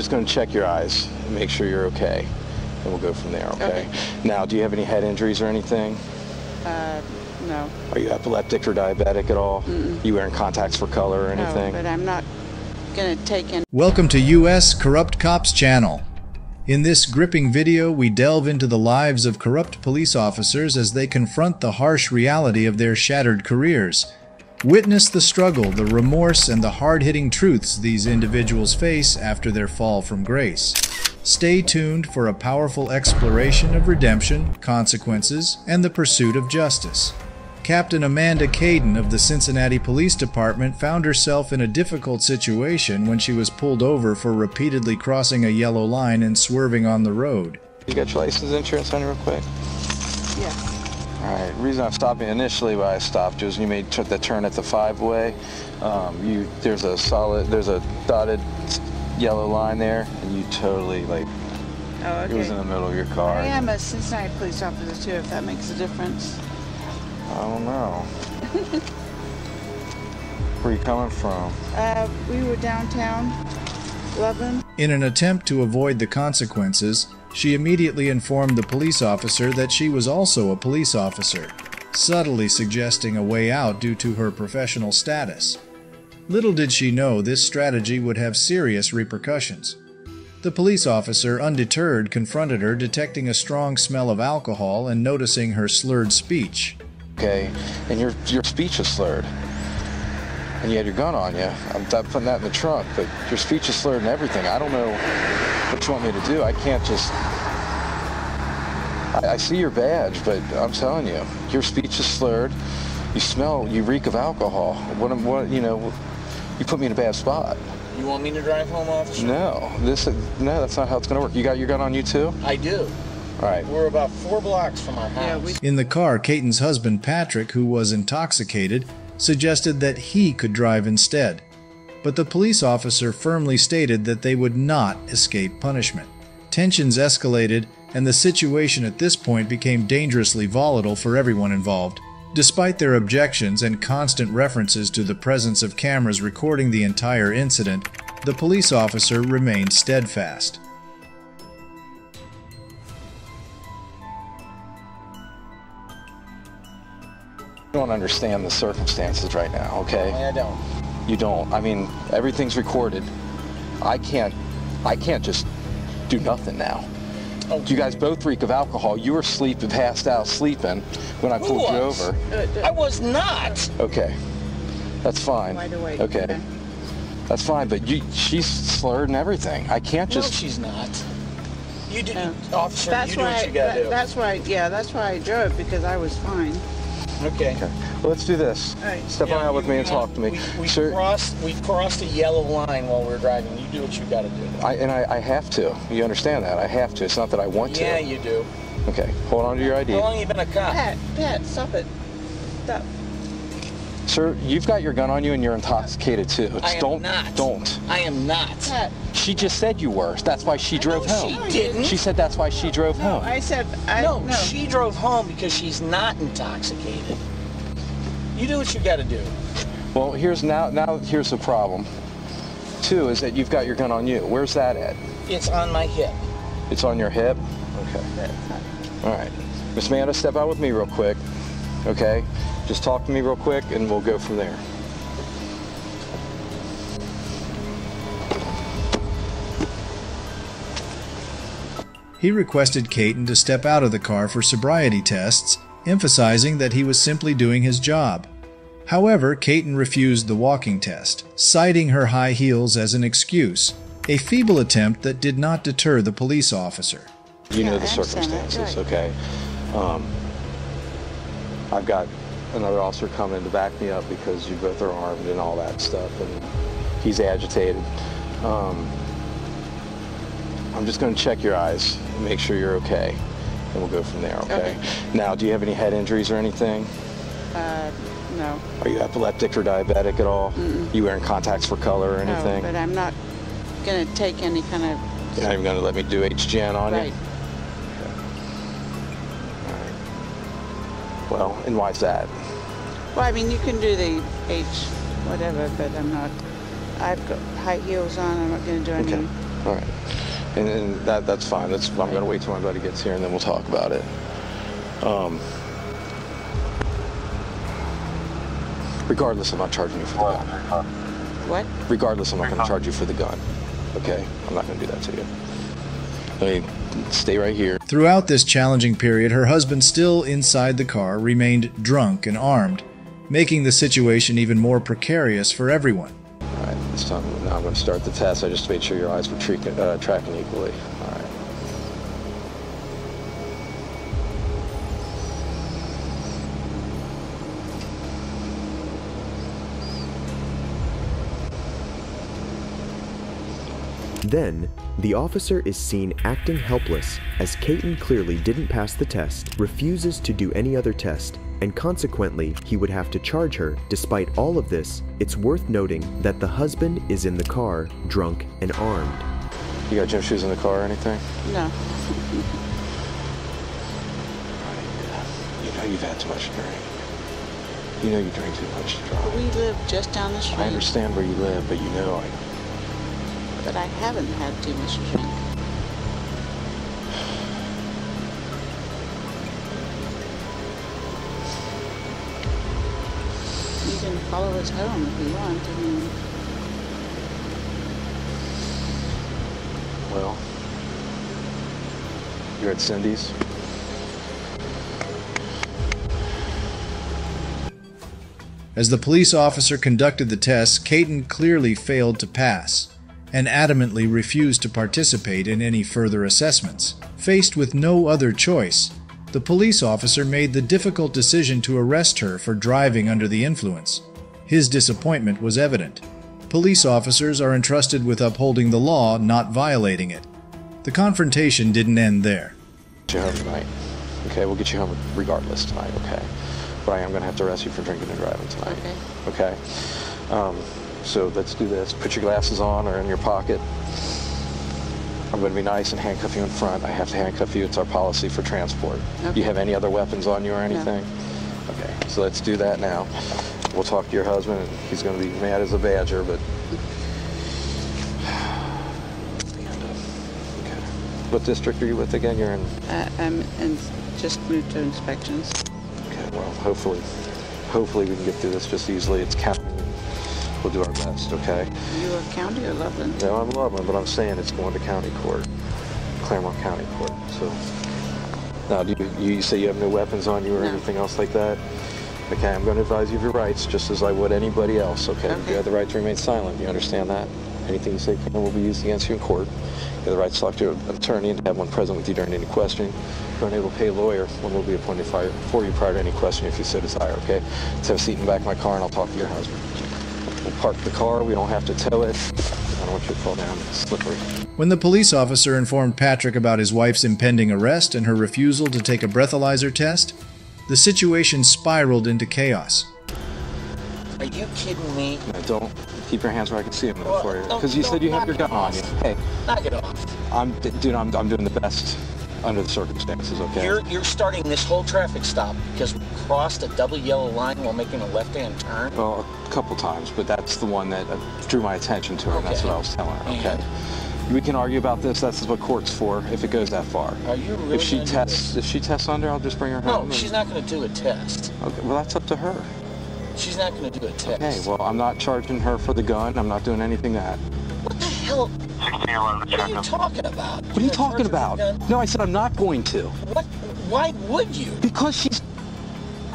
Just going to check your eyes and make sure you're okay, and we'll go from there, okay? Okay. Now, do you have any head injuries or anything? Uh, no. Are you epileptic or diabetic at all? You wearing contacts for color or anything? No, anything? but I'm not going to take any. Welcome to US Corrupt Cops channel. In this gripping video, we delve into the lives of corrupt police officers as they confront the harsh reality of their shattered careers. Witness the struggle, the remorse, and the hard-hitting truths these individuals face after their fall from grace. Stay tuned for a powerful exploration of redemption, consequences, and the pursuit of justice. Captain Amanda Caton of the Cincinnati Police Department found herself in a difficult situation when she was pulled over for repeatedly crossing a yellow line and swerving on the road. You got your license insurance on you real quick? Yeah. All right. The reason I stopped you initially, why I stopped you, is you made t- the turn at the five-way. Um, you there's a solid, there's a dotted yellow line there, and you totally like Oh, it was in the middle of your car. I am a Cincinnati police officer too, if that makes a difference. I don't know. Where you coming from? Uh, we were downtown, Loveland. In an attempt to avoid the consequences, she immediately informed the police officer that she was also a police officer, subtly suggesting a way out due to her professional status. Little did she know this strategy would have serious repercussions. The police officer, undeterred, confronted her, detecting a strong smell of alcohol and noticing her slurred speech. Okay, and your your speech is slurred, and you had your gun on you. I'm, I'm putting that in the trunk, but your speech is slurred and everything. I don't know what you want me to do. I can't just. I, I see your badge, but I'm telling you, your speech is slurred. You smell. You reek of alcohol. What? am- What? You know. You put me in a bad spot. You want me to drive home, officer? No, this. No, that's not how it's going to work. You got your gun on you too. I do. All right. We're about four blocks from our house. Yeah, we. In the car, Caton's husband Patrick, who was intoxicated, suggested that he could drive instead. But the police officer firmly stated that they would not escape punishment. Tensions escalated, and the situation at this point became dangerously volatile for everyone involved. Despite their objections and constant references to the presence of cameras recording the entire incident, the police officer remained steadfast. You don't understand the circumstances right now, okay? I don't. You don't. I mean, everything's recorded. I can't. I can't just do nothing now. You guys both reek of alcohol. You were sleeping, passed out, sleeping when I Who pulled you over. I was not. Okay, that's fine. Wide awake, Okay, okay. that's fine. But you, she's slurred and everything. I can't just. No, just. she's not. You oh. do, No. officer. That's you do why. what you gotta that- do. That's why. Yeah, that's why I drove because I was fine. okay. Okay. Well, let's do this. All right. Step Yeah, on out with me and you talk to me, We, we sir. crossed. We crossed a yellow line while we were driving. You do what you gotta do. I, and I, I have to. You understand that? I have to. It's not that I want yeah, to. Yeah, you do. Okay. Hold on to your ID. How long you been a cop? Pat, Pat, stop it. Stop. Sir, you've got your gun on you and you're intoxicated too. I am don't. not. Don't. I am not. Pat. She just said you were. That's why she drove No, home. she didn't. She said that's why she drove No, home. I said. I, no, no. she drove home because she's not intoxicated. You do what you gotta do. Well, here's now. Now here's the problem. Two is that you've got your gun on you. Where's that at? It's on my hip. It's on your hip. Okay. All right. Miss Amanda, step out with me real quick. Okay. Just talk to me real quick, and we'll go from there. He requested Caton to step out of the car for sobriety tests, emphasizing that he was simply doing his job. However, Caton refused the walking test, citing her high heels as an excuse, a feeble attempt that did not deter the police officer. You Yeah, know the I understand that, circumstances, okay? Um, I've got another officer coming to back me up because you both are armed and all that stuff, and he's agitated. Um, I'm just going to check your eyes and make sure you're okay, and we'll go from there, okay? Okay. Now, do you have any head injuries or anything? Uh, no. Are you epileptic or diabetic at all? You wearing contacts for color or anything? No, anything? but I'm not going to take any kind of. You're not even going to let me do HGN on Right. you? Well, and why's that? Well, I mean, you can do the H, whatever, but I'm not. I've got high heels on. I'm not going to do any. Okay. All right. And, and that that's fine. That's I'm gonna wait till my buddy gets here and then we'll talk about it. Um, regardless, I'm not charging you for the gun. What? Regardless, I'm not gonna charge you for the gun. Okay? I'm not gonna do that to you. I mean, stay right here. Throughout this challenging period, her husband, still inside the car, remained drunk and armed, making the situation even more precarious for everyone. This time, now I'm gonna start the test. I just made sure your eyes were uh, tracking equally. All right. Then, the officer is seen acting helpless as Caton clearly didn't pass the test, refuses to do any other test, and consequently, he would have to charge her. Despite all of this, it's worth noting that the husband is in the car, drunk and armed. You got gym shoes in the car or anything? No. You know you've had too much to drink. You know you drink too much to drive. We live just down the street. I understand where you live, but you know I. But I haven't had too much to drink. Follow us home if you want. I mean, Well, you're at Cindy's. As the police officer conducted the tests, Caton clearly failed to pass and adamantly refused to participate in any further assessments. Faced with no other choice, the police officer made the difficult decision to arrest her for driving under the influence. His disappointment was evident. Police officers are entrusted with upholding the law, not violating it. The confrontation didn't end there. Get you home tonight. Okay, we'll get you home regardless tonight. Okay, but I am gonna have to arrest you for drinking and driving tonight. Okay. Okay. Um, so let's do this. Put your glasses on or in your pocket. I'm going to be nice and handcuff you in front. I have to handcuff you. It's our policy for transport. Do Okay. you have any other weapons on you or anything? Okay, so let's do that now. We'll talk to your husband, and he's going to be mad as a badger, but. Okay. What district are you with again? You're in. uh, I'm in, just moved to inspections. Okay, well, hopefully, hopefully we can get through this just easily. It's county. We'll do our best, okay? You are county or Loveland? No, I'm Loveland, but I'm saying it's going to county court, Clermont County Court. So, now, do you, you say you have no weapons on you or No. anything else like that? Okay, I'm going to advise you of your rights, just as I would anybody else. Okay, you have the right to remain silent. You understand that? Anything you say can will be used against you in court. You have the right to talk to an attorney and to have one present with you during any questioning. If you're unable to pay a lawyer, one will be appointed for you prior to any question if you so desire. Okay, let's have a seat in the back of my car and I'll talk to your husband. We'll park the car. We don't have to tow it. I don't want you to fall down. It's slippery. When the police officer informed Patrick about his wife's impending arrest and her refusal to take a breathalyzer test, the situation spiraled into chaos. Are you kidding me? No, don't keep your hands where I can see them Well, for you. Because you said you have your knock gun on you. Hey, Knock it off. I'm, dude, I'm, I'm doing the best under the circumstances. Okay. You're you're starting this whole traffic stop because we crossed a double yellow line while making a left-hand turn. Well, a couple times, but that's the one that uh, drew my attention to her, and that's what I was telling her. Okay. We can argue about this. That's what court's for. If it goes that far. Are you really If she tests, if she tests under, I'll just bring her No, home. and- she's not going to do a test. Okay. Well, that's up to her. She's not going to do a test. Okay. Well, I'm not charging her for the gun. I'm not doing anything that. What the hell? What are you talking about? What are you talking about? No, I said I'm not going to. What? Why would you? Because she's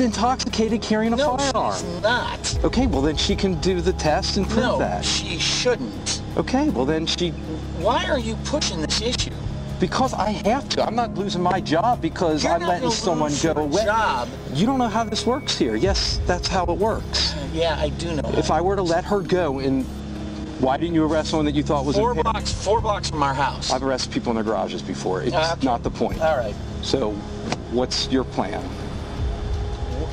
intoxicated carrying a No, firearm. she's not. Okay, well then she can do the test and prove No, that. she shouldn't. Okay, well then she, Why are you pushing this issue? because I have to. I'm not losing my job because You're I'm letting someone go away. job. You don't know how this works here. Yes, that's how it works. Yeah, I do know. If I were to let her go and why didn't you arrest someone that you thought was four impaired? blocks, four blocks from our house. I've arrested people in their garages before. It's Ah, okay. not the point. All right. So, what's your plan?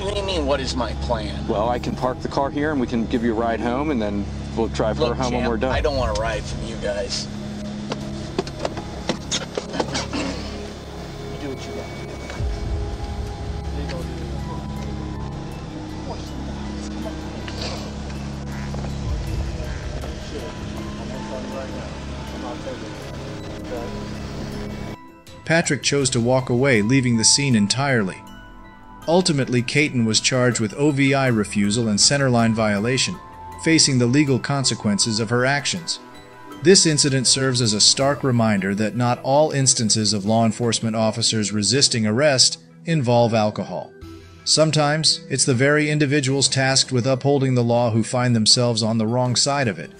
What do you mean? What is my plan? Well, I can park the car here and we can give you a ride home and then we'll drive her Look, home when we're done. I don't want to ride from you guys. You do what you got. Patrick chose to walk away, leaving the scene entirely. Ultimately, Caton was charged with OVI refusal and centerline violation, facing the legal consequences of her actions. This incident serves as a stark reminder that not all instances of law enforcement officers resisting arrest involve alcohol. Sometimes it's the very individuals tasked with upholding the law who find themselves on the wrong side of it.